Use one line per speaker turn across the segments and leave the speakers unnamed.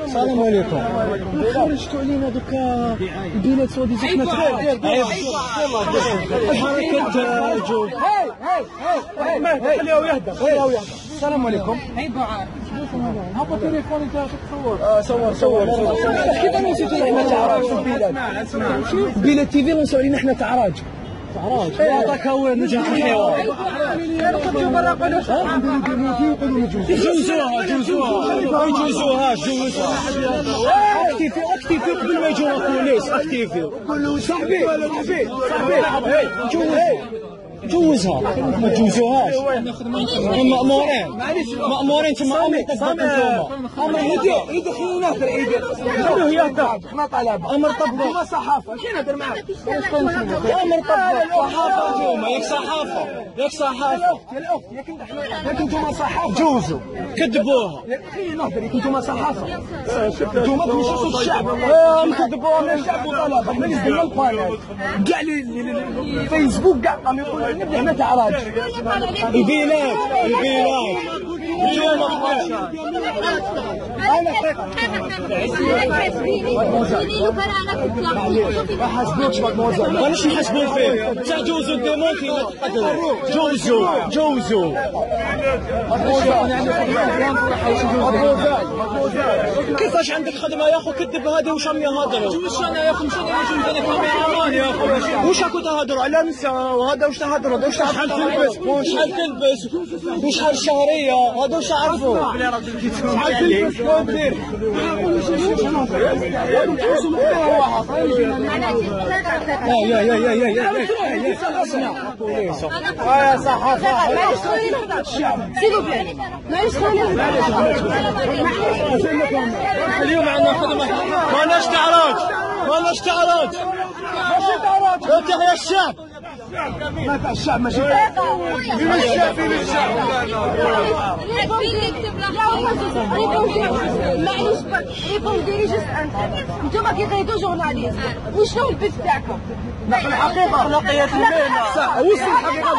السلام عليكم خرجتوا علينا دوكا البنات سوا حنا تعرف حركة جو خليه يهدى خليه يهدى السلام عليكم هبط تليفوني انت تصور صور صور صور كيف أنا نسيت إحنا تعراج في البلاد بلاد تي في نسوا علينا إحنا تعراج. تعراج عطاك هو نجاح الحيوان جوزوها جوزوها. يجوزوها جوزوها؟ اكتيفي اكتيفي قبل ما يجوا البوليس اكتيفي صاحبي صاحبي صاحبي. جوز جوزها ما تجوزوهاش مأمورين مأمورين ثم أمر أنتم أمر يدي يدي خلينا نهدر يدي خلوه يهدر إحنا طلبه أمر طبقوا هما صحافه شنو نهدر معاك أمر طبقوا صحافه أنتم ياك صحافه ياك صحافه يا الاخت ياك ياك أنتم صحافه جوزوا كذبوها خلينا نهدر ياك أنتم صحافه أنتم تمشوا الشعب مكذبوها من الشعب وطلبه إحنا اللي زدنا القناه كاع الفيسبوك كاع قام يقول نبدا هنا تعراج البينات البينات ما حسبوكش مادموزيل مانيش نحسبوا فيه تاع جوزو ديمونتي جوزو جوزو كيفاش عندك خدمه يا أخو؟ كذب هذه وش عم يهضروا وش أنا يا أخو مش أنا أنا يا أخو. وش راكو تهضروا على نساء وهذا وش تهضروا وش شحال تلبس وشحال تلبس وشحال شهريه هذا وش عرفوا شحال تلبس ودير يا يا يا يا يا يا صحافه اليوم عندنا خدمه ماناش تعراج ماناش تعراج ماشي تعراج يا الشعب ما تاع الشعب ماشي فين الشعب فين الشعب
معليش برك ريبونديري جوست انت انتوما كي قريتو جورناليست وشنو البث تاعكم؟
في الحقيقة اخلاقيات المهنه صح وصل
الحقيقة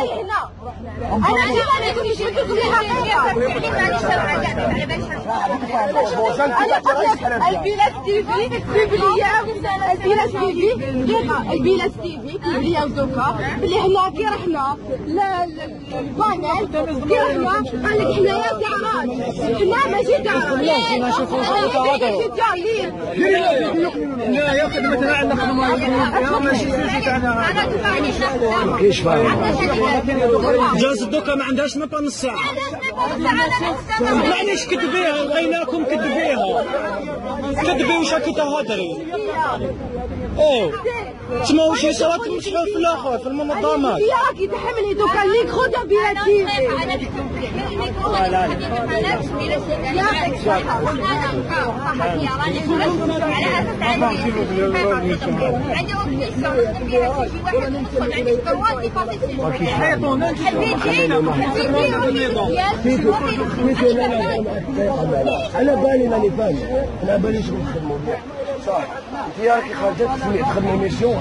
أنا أنا قلت لكم الحقيقة أنا قلت لك البيلاس تي في بيبليا البيلاس تي في دقيقه البيلاس تي في بيبليا دوكا اللي هنا كي رحنا البانيل كي رحنا قال لك حنايا تعراض حنا ماشي تعراض
لا نشوفوا لا يا خدمتنا عندنا خدمه يا ماشي سوشي تاعنا كيش فاهم جاز الدوكا ما عندهاش ما نص ساعه معليش كذبيها بغيناكم كذبيها كذبي واش راكي تهضري إيه تسمى واش يصرا تمسحوا في الآخر في المنظمات
يا راكي تحملي دوكا اللي خذها بلا تيفي
لا لا يعطيك الصحة راني على أساس عندي
على بالي ماني فاهم على بالي شغل تخدموا صح. انت راكي خرجت تخدموا ميسيون